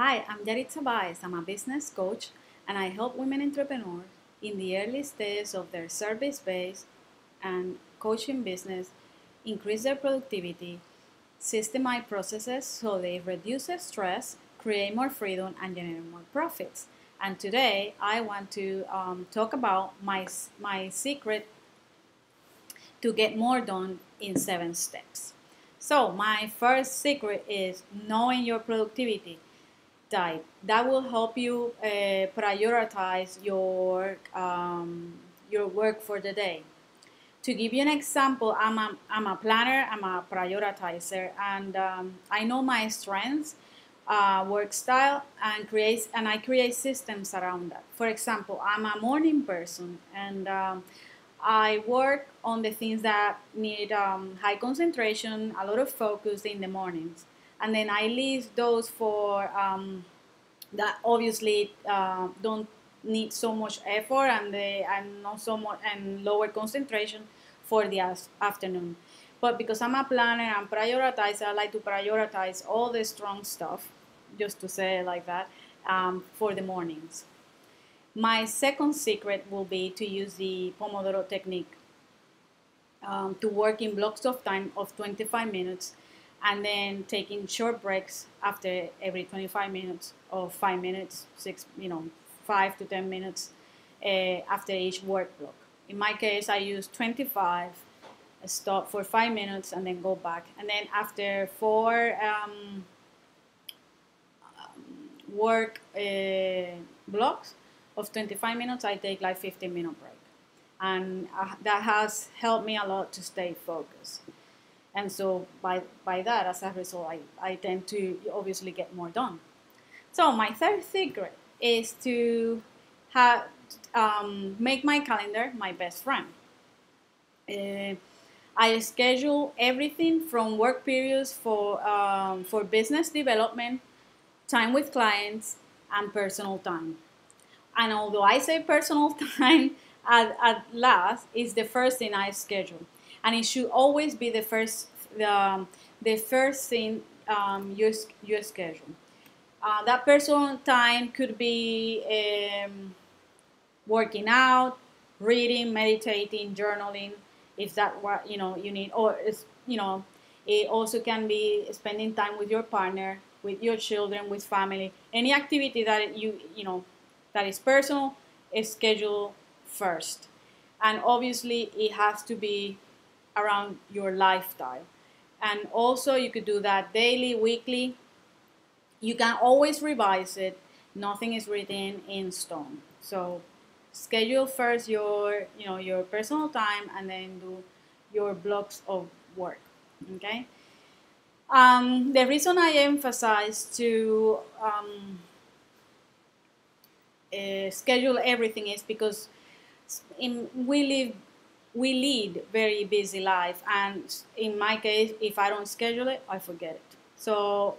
Hi, I'm Yaritza Baez. I'm a business coach and I help women entrepreneurs in the early stages of their service based and coaching business increase their productivity, systemize processes so they reduce stress, create more freedom, and generate more profits. And today I want to um, talk about my, my secret to get more done in seven steps. So, my first secret is knowing your productivity type. That will help you uh, prioritize your um, your work for the day. To give you an example, I'm a, I'm a planner, I'm a prioritizer, and um, I know my strengths, uh, work style, and create and I create systems around that. For example, I'm a morning person, and um, I work on the things that need um, high concentration, a lot of focus in the mornings, and then I leave those for um, that obviously uh, don't need so much effort and they and not so much and lower concentration for the afternoon. But because I'm a planner and prioritizer, I like to prioritize all the strong stuff, just to say it like that, um, for the mornings. My second secret will be to use the Pomodoro technique um, to work in blocks of time of 25 minutes and then taking short breaks after every 25 minutes or five minutes, six, you know, five to 10 minutes uh, after each work block. In my case, I use 25, stop for five minutes and then go back. And then after four um, um work uh, blocks, of 25 minutes, I take like 15 minute break. And uh, that has helped me a lot to stay focused. And so by, by that, as a result, I, I tend to obviously get more done. So my third secret is to have, um, make my calendar my best friend. Uh, I schedule everything from work periods for, um, for business development, time with clients, and personal time. And although I say personal time at, at last, is the first thing I schedule. And it should always be the first, the, the first thing um, you, you schedule. Uh, that personal time could be um, working out, reading, meditating, journaling, if that what you know you need, or you know, it also can be spending time with your partner, with your children, with family, any activity that you you know that is personal is scheduled first. And obviously, it has to be around your lifestyle. And also, you could do that daily, weekly. You can always revise it. Nothing is written in stone. So, schedule first your, you know, your personal time, and then do your blocks of work. Okay. Um, the reason I emphasize to um, uh, schedule everything is because in, we live we lead very busy life and in my case if i don't schedule it i forget it. So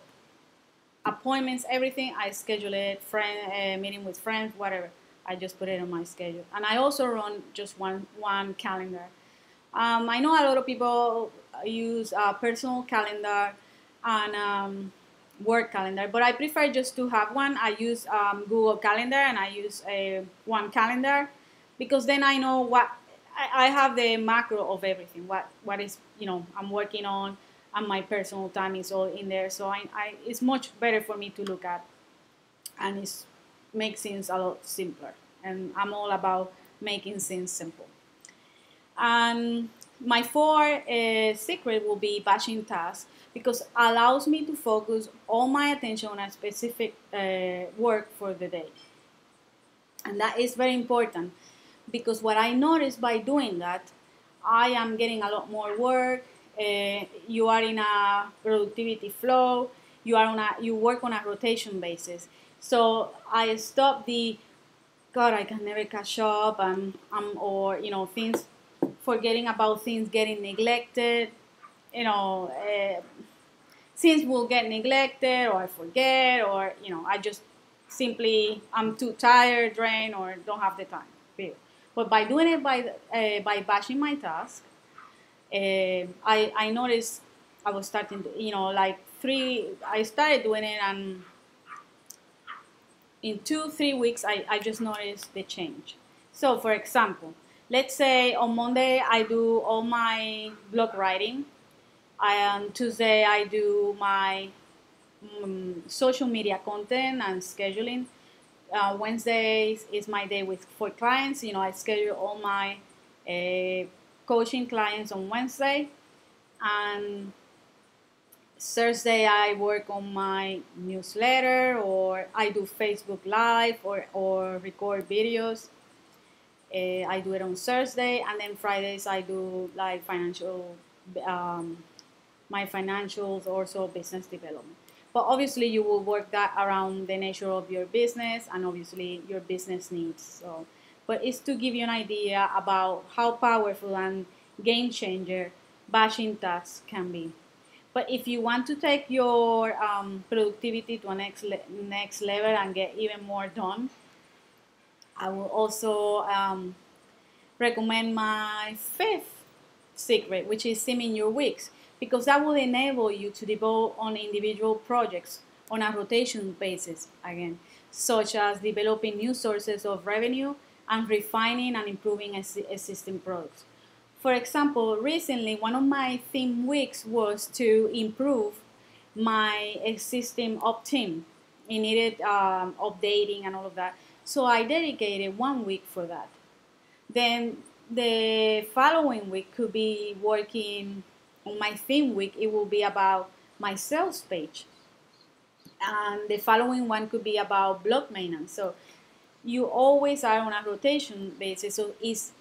appointments everything i schedule it friend uh, meeting with friends whatever. I just put it on my schedule. And i also run just one one calendar. Um, i know a lot of people use a personal calendar and um, work calendar, but I prefer just to have one. I use um, Google Calendar and I use a one calendar because then I know what I, have the macro of everything. What what is you know I'm working on, and my personal time is all in there. So I, I it's much better for me to look at, and it makes things a lot simpler. And I'm all about making things simple. And my four uh, secret will be batching tasks because allows me to focus all my attention on a specific uh, work for the day. And that is very important because what I noticed by doing that, I am getting a lot more work. Uh, you are in a productivity flow. You are on a you work on a rotation basis. So I stop the God, I can never catch up, and um, or you know things, forgetting about things getting neglected, you know, uh, things will get neglected or I forget or, you know, I just simply, I'm too tired, drained, or don't have the time. Period. But by doing it by, uh, by batching my task, uh, I, I noticed I was starting to, you know, like three, I started doing it and in two, three weeks, I, I just noticed the change. So, for example, let's say on Monday I do all my blog writing. On Tuesday I do my um, social media content and scheduling. Uh, Wednesdays is my day with for clients. You know, I schedule all my uh, coaching clients on Wednesday, and Thursday I work on my newsletter or I do Facebook Live or, or record videos. Uh, I do it on Thursday and then Fridays I do like financial, um, my financials, also business development. But obviously you will work that around the nature of your business and obviously your business needs. So, but it's to give you an idea about how powerful and game changer batching tasks can be. But if you want to take your um, productivity to a next le next level and get even more done, I will also um, recommend my fifth secret, which is theming your weeks, because that will enable you to devote on individual projects on a rotation basis again, such as developing new sources of revenue and refining and improving existing products. For example, recently one of my theme weeks was to improve my existing opt-in. It needed um, updating and all of that. So I dedicated one week for that. Then the following week could be working on my theme week. It will be about my sales page. And the following one could be about blog maintenance. So you always are on a rotation basis. So it's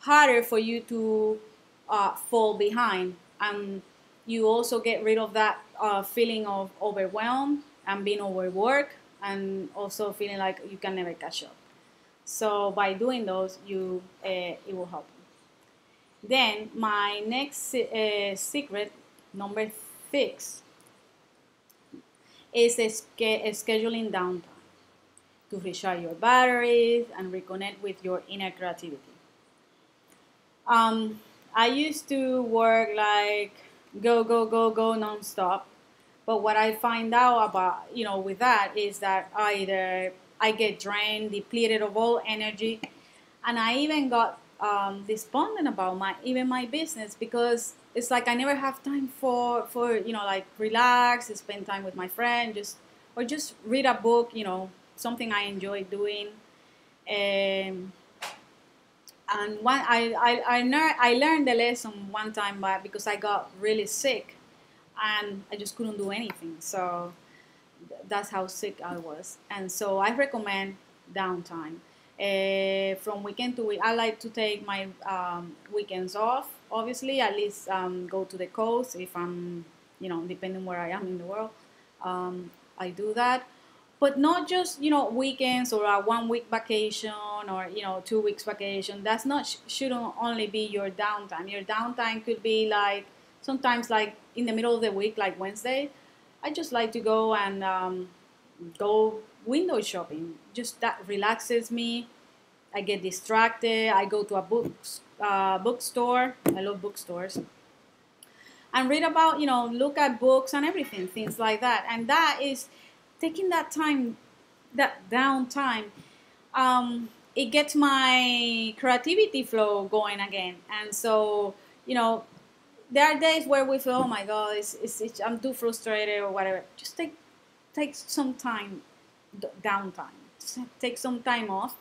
harder for you to uh, fall behind and you also get rid of that uh, feeling of overwhelmed and being overworked and also feeling like you can never catch up so by doing those you uh, it will help then my next uh, secret number six is scheduling downtime to recharge your batteries and reconnect with your inner creativity um, I used to work like go, go, go, go nonstop. But what I find out about, you know, with that is that either I get drained, depleted of all energy, and I even got um, despondent about my even my business because it's like I never have time for for you know like relax, spend time with my friend, just or just read a book, you know, something I enjoy doing. Um, and one I I I, ner- I learned the lesson one time by because I got really sick, and I just couldn't do anything. So that's how sick I was, and so I recommend downtime. Uh, from weekend to week, I like to take my um, weekends off. Obviously, at least um, go to the coast if I'm, you know, depending where I am in the world. Um, I do that but not just you know weekends or a one week vacation or you know two weeks vacation that's not shouldn't only be your downtime your downtime could be like sometimes like in the middle of the week like wednesday i just like to go and um, go window shopping. Just that relaxes me. I get distracted. I go to a book uh, bookstore. I love bookstores. And read about you know look at books and everything things like that. And that is taking that time, that downtime, um, it gets my creativity flow going again. And so, you know, there are days where we feel, oh my God, it's, it's, it's, I'm too frustrated or whatever. Just take take some time, downtime. Take some time off,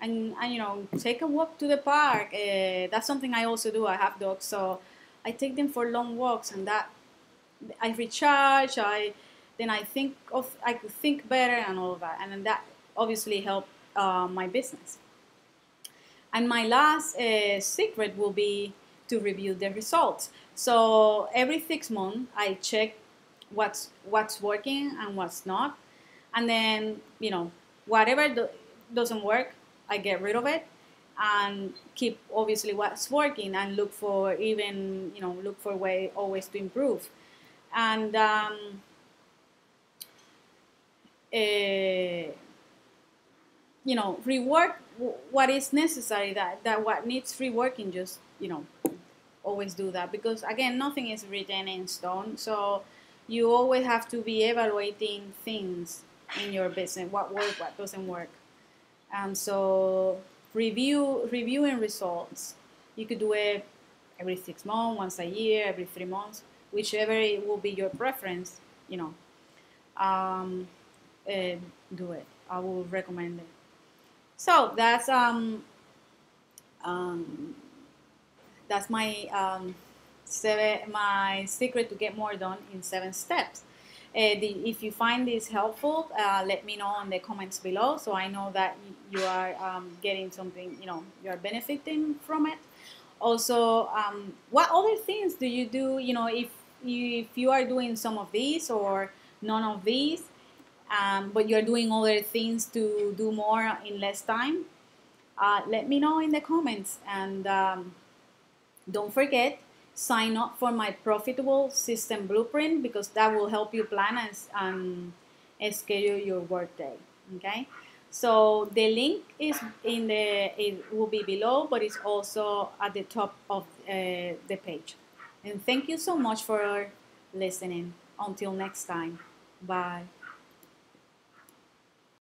and, and you know, take a walk to the park. Uh, that's something I also do. I have dogs, so I take them for long walks, and that I recharge. I then I think of I could think better and all of that, and then that obviously helped uh, my business. And my last uh, secret will be to review the results. So every six months, I check what's what's working and what's not, and then you know whatever do, doesn't work, I get rid of it and keep obviously what's working and look for even you know look for way always to improve and um, uh, you know, rework what is necessary. That that what needs reworking, just you know, always do that because again, nothing is written in stone. So you always have to be evaluating things in your business, what works, what doesn't work. And so review reviewing results. You could do it every six months, once a year, every three months, whichever it will be your preference, you know. Um, uh, do it. I will recommend it. So that's um, um, that's my um, seven, my secret to get more done in seven steps. Uh, the, if you find this helpful, uh, let me know in the comments below so I know that you are um, getting something, you know, you are benefiting from it. Also, um, what other things do you do, you know, if you, if you are doing some of these or none of these, um, but you're doing other things to do more in less time, uh, let me know in the comments. And um, don't forget, sign up for my profitable system blueprint because that will help you plan and, and schedule your workday. Okay. So the link is in the it will be below, but it's also at the top of uh, the page. And thank you so much for listening. Until next time, bye.